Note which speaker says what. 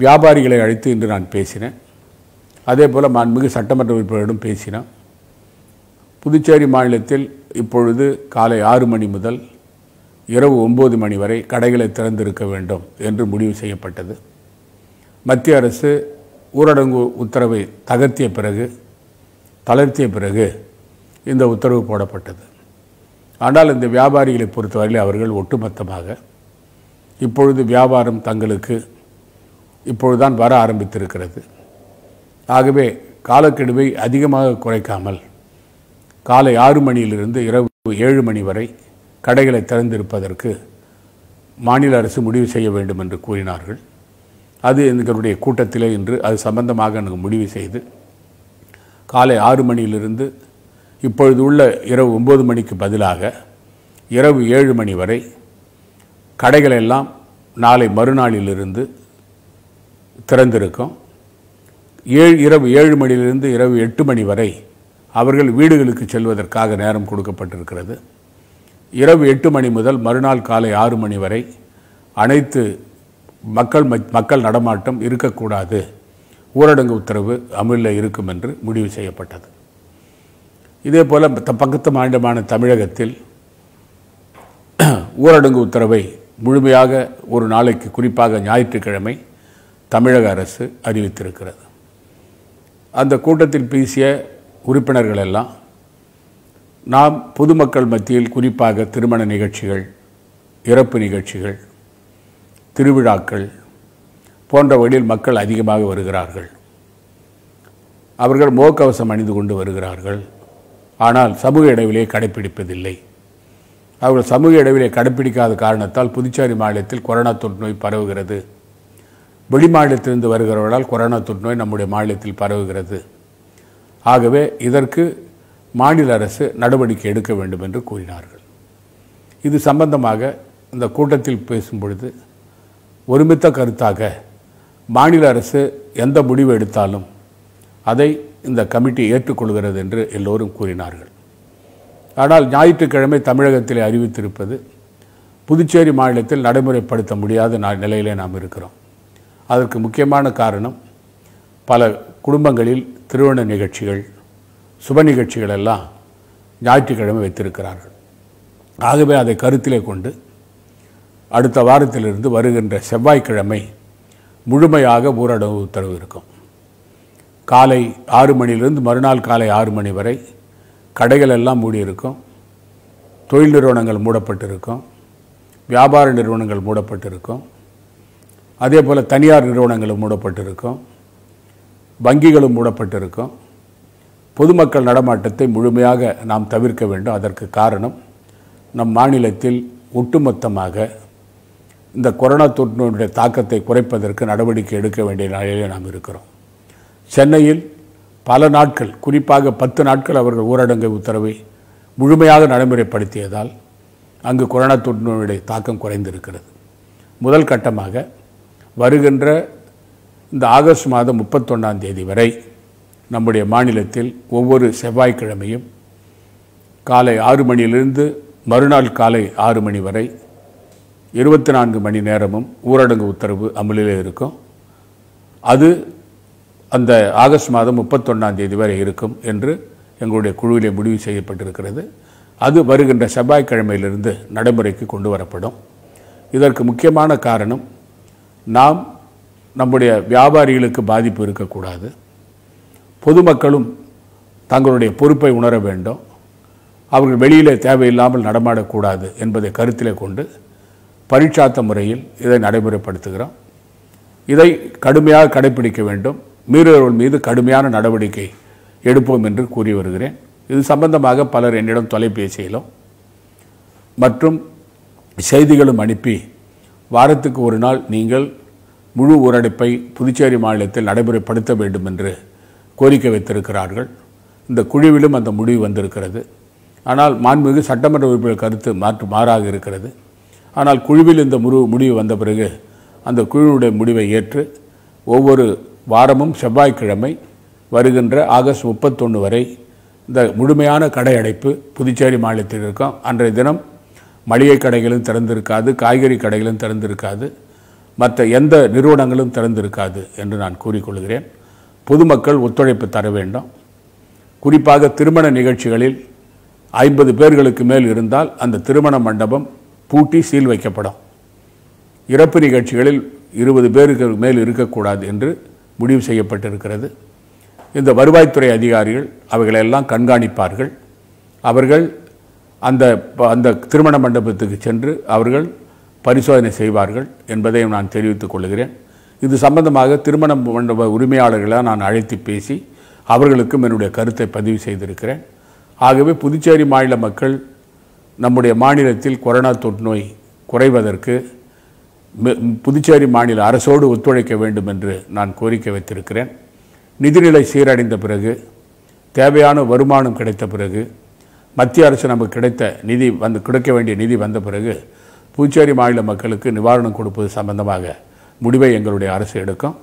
Speaker 1: வியாபாரிகளை அழைத்து இன்று நான் பேசினேன். அதே போல் மாண்புமிகு சட்டமன்ற உறுப்பினரிடம் பேசினேன். புதுச்சேரி மாநிலத்தில் இப்பொழுது காலை ஆறு மணி முதல் இரவு ஒம்பது மணி வரை கடைகளை திறந்திருக்க வேண்டும் என்று முடிவு செய்யப்பட்டது. மத்திய அரசு ஊரடங்கு உத்தரவை தகர்த்திய பிறகு தளர்த்திய பிறகு இந்த உத்தரவு போடப்பட்டது. ஆனால் இந்த வியாபாரிகளை பொறுத்தவரையில் அவர்கள் ஒட்டுமொத்தமாக இப்பொழுது வியாபாரம் தங்களுக்கு இப்பொழுதுதான் வர ஆரம்பித்திருக்கிறது. ஆகவே காலக்கெடுவை அதிகமாக குறைக்காமல் காலை ஆறு மணியிலிருந்து இரவு ஏழு மணி வரை கடைகளை திறந்திருப்பதற்கு மாநில அரசு முடிவு செய்ய வேண்டும் என்று கூறினார்கள். அது எங்களுடைய கூட்டத்திலே இன்று அது சம்பந்தமாக எனக்கு முடிவு செய்து காலை ஆறு மணியிலிருந்து இப்பொழுது உள்ள இரவு ஒம்பது மணிக்கு பதிலாக இரவு ஏழு மணி வரை கடைகளெல்லாம் நாளை மறுநாளிலிருந்து திறந்திருக்கும். ஏழு இரவு ஏழு மணியிலிருந்து இரவு எட்டு மணி வரை அவர்கள் வீடுகளுக்கு செல்வதற்காக நேரம் கொடுக்கப்பட்டிருக்கிறது. இரவு எட்டு மணி முதல் மறுநாள் காலை ஆறு மணி வரை அனைத்து மக்கள் மக்கள் நடமாட்டம் இருக்கக்கூடாது. ஊரடங்கு உத்தரவு அமலில் இருக்கும் என்று முடிவு செய்யப்பட்டது. இதே போல் த- பக்கத்து மாநிலமான தமிழகத்தில் ஊரடங்கு உத்தரவை முழுமையாக ஒரு நாளைக்கு குறிப்பாக ஞாயிற்றுக்கிழமை தமிழக அரசு அறிவித்திருக்கிறது. அந்த கூட்டத்தில் பேசிய உறுப்பினர்கள் எல்லாம் நாம் பொதுமக்கள் மத்தியில் குறிப்பாக திருமண நிகழ்ச்சிகள் இறப்பு நிகழ்ச்சிகள் திருவிழாக்கள் போன்றவற்றில் மக்கள் அதிகமாக வருகிறார்கள். அவர்கள் முகக்கவசம் அணிந்து கொண்டு வருகிறார்கள். ஆனால் சமூக இடைவெளியை கடைப்பிடிப்பதில்லை. அவர்கள் சமூக இடைவெளியை கடைப்பிடிக்காத காரணத்தால் புதுச்சேரி மாநிலத்தில் கொரோனா தொற்று நோய் பரவுகிறது. வெளி மாநிலத்திலிருந்து வருகிறவர்களால் கொரோனா தொற்றுநோய் நம்முடைய மாநிலத்தில் பரவுகிறது. ஆகவே இதற்கு மாநில அரசு நடவடிக்கை எடுக்க வேண்டும் என்று கூறினார்கள். இது சம்பந்தமாக இந்த கூட்டத்தில் பேசும் பொழுது ஒருமித்த கருத்தாக மாநில அரசு எந்த முடிவு எடுத்தாலும் அதை இந்த கமிட்டி ஏற்றுக்கொள்கிறது என்று எல்லோரும் கூறினார்கள். ஆனால் ஞாயிற்றுக்கிழமை தமிழகத்தில் அறிவித்திருப்பது புதுச்சேரி மாநிலத்தில் நடைமுறைப்படுத்த முடியாத நா- நிலையிலே நாம் இருக்கிறோம். அதற்கு முக்கியமான காரணம் பல குடும்பங்களில் திருவண்ண நிகழ்ச்சிகள் சுப நிகழ்ச்சிகள் எல்லாம் ஞாயிற்றுக்கிழமை வைத்திருக்கிறார்கள். ஆகவே அதை கருத்திலே கொண்டு அடுத்த வாரத்திலிருந்து வருகின்ற செவ்வாய்க்கிழமை முழுமையாக ஊரடங்கு உத்தரவு இருக்கும். காலை ஆறு மணியிலிருந்து மறுநாள் காலை ஆறு மணி வரை கடைகள் எல்லாம் மூடியிருக்கும் தொழில் நிறுவனங்கள் மூடப்பட்டிருக்கும். வியாபார நிறுவனங்கள் மூடப்பட்டிருக்கும். அதே போல் தனியார் நிறுவனங்களும் மூடப்பட்டிருக்கும். வங்கிகளும் மூடப்பட்டிருக்கும். பொதுமக்கள் நடமாட்டத்தை முழுமையாக நாம் தவிர்க்க வேண்டும். அதற்கு காரணம் நம் மாநிலத்தில் ஒட்டுமொத்தமாக இந்த கொரோனா தொற்றுநோயுடைய தாக்கத்தை குறைப்பதற்கு நடவடிக்கை எடுக்க வேண்டிய நிலையிலே நாம் இருக்கிறோம். சென்னையில் பல நாட்கள் குறிப்பாக பத்து நாட்கள் அவர்கள் ஊரடங்கு உத்தரவை முழுமையாக நடைமுறைப்படுத்தியதால் அங்கு கொரோனா தொற்றுநோயுடைய தாக்கம் குறைந்திருக்கிறது. முதல் கட்டமாக வருகின்ற இந்த ஆகஸ்ட் மாதம் முப்பத்தொன்னாம் தேதி வரை நம்முடைய மாநிலத்தில் ஒவ்வொரு செவ்வாய்க்கிழமையும் காலை ஆறு மணியிலிருந்து மறுநாள் காலை ஆறு மணி வரை இருபத்தி நான்கு மணி நேரமும் ஊரடங்கு உத்தரவு அமலில் இருக்கும். அது அந்த ஆகஸ்ட் மாதம் முப்பத்தொன்னாம் தேதி வரை இருக்கும் என்று எங்களுடைய குழுவிலே முடிவு செய்யப்பட்டிருக்கிறது. அது வருகின்ற செவ்வாய்க்கிழமையிலிருந்து நடைமுறைக்கு கொண்டு வரப்படும். இதற்கு முக்கியமான காரணம் நாம் நம்முடைய வியாபாரிகளுக்கு பாதிப்பு இருக்கக்கூடாது. பொதுமக்களும் தங்களுடைய பொறுப்பை உணர வேண்டும். அவர்கள் வெளியில் தேவையில்லாமல் நடமாடக்கூடாது என்பதை கருத்திலே கொண்டு பரீட்சாத்த முறையில் இதை நடைமுறைப்படுத்துகிறோம். இதை கடுமையாக கடைபிடிக்க வேண்டும். மீறுபவர்கள் மீது கடுமையான நடவடிக்கை எடுப்போம் என்று கூறி வருகிறேன். இது சம்பந்தமாக பலர் என்னிடம் தொலைபேசியிலும் மற்றும் செய்திகளும் அனுப்பி வாரத்துக்கு ஒரு நாள் நீங்கள் முழு ஊரடைப்பை புதுச்சேரி மாநிலத்தில் நடைமுறைப்படுத்த வேண்டும் என்று கோரிக்கை வைத்திருக்கிறார்கள். இந்த குழுவிலும் அந்த முடிவு வந்திருக்கிறது. ஆனால் மாண்புமிகு சட்டமன்ற உறுப்பினர் கருத்து மாற்று மாறாக இருக்கிறது. ஆனால் குழுவில் இந்த முரு முடிவு வந்த பிறகு அந்த குழுவுடைய முடிவை ஏற்று ஒவ்வொரு வாரமும் செவ்வாய்க்கிழமை வருகின்ற ஆகஸ்ட் முப்பத்தொன்று வரை இந்த முழுமையான கடை அடைப்பு புதுச்சேரி மாநிலத்தில் இருக்கும். அன்றைய தினம் மளிகை கடைகளும் திறந்திருக்காது காய்கறி கடைகளும் திறந்திருக்காது மற்ற எந்த நிறுவனங்களும் திறந்திருக்காது என்று நான் கூறிக்கொள்கிறேன். பொதுமக்கள் ஒத்துழைப்பு தர வேண்டும். குறிப்பாக திருமண நிகழ்ச்சிகளில் ஐம்பது பேர்களுக்கு மேல் இருந்தால் அந்த திருமண மண்டபம் பூட்டி சீல் வைக்கப்படும். இறப்பு நிகழ்ச்சிகளில் இருபது பேருக்கு மேல் இருக்கக்கூடாது என்று முடிவு செய்யப்பட்டிருக்கிறது. இந்த வருவாய்த்துறை அதிகாரிகள் அவைகளெல்லாம் கண்காணிப்பார்கள். அவர்கள் அந்த அந்த திருமண மண்டபத்துக்கு சென்று அவர்கள் பரிசோதனை செய்வார்கள் என்பதையும் நான் தெரிவித்துக் கொள்கிறேன். இது சம்பந்தமாக திருமண மண்டப உரிமையாளர்களை நான் அழைத்து பேசி அவர்களுக்கும் என்னுடைய கருத்தை பதிவு செய்திருக்கிறேன். ஆகவே புதுச்சேரி மாநில மக்கள் நம்முடைய மாநிலத்தில் கொரோனா தொற்று நோய் குறைவதற்கு புதுச்சேரி மாநில அரசோடு ஒத்துழைக்க வேண்டும் என்று நான் கோரிக்கை வைத்திருக்கிறேன். நிதிநிலை சீரடைந்த பிறகு தேவையான வருமானம் கிடைத்த பிறகு மத்திய அரசு நமக்கு கிடைத்த நிதி வந்து கிடைக்க வேண்டிய நிதி வந்த பிறகு பூச்சேரி மாநில மக்களுக்கு நிவாரணம் கொடுப்பது சம்பந்தமாக முடிவை எங்களுடைய அரசு எடுக்கும்.